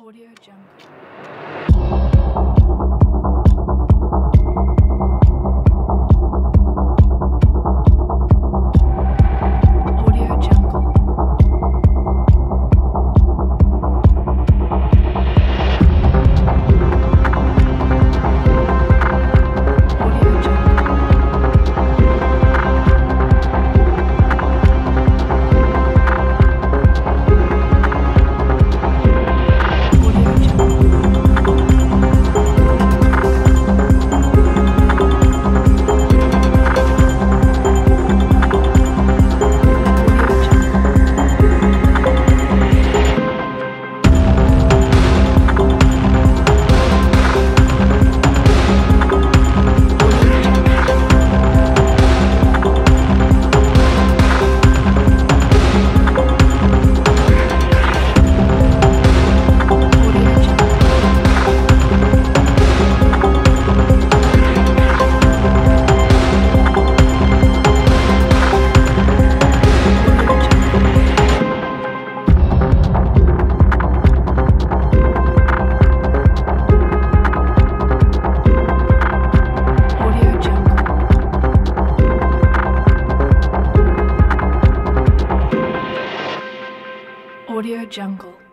Audio Jungle. Audio Jungle.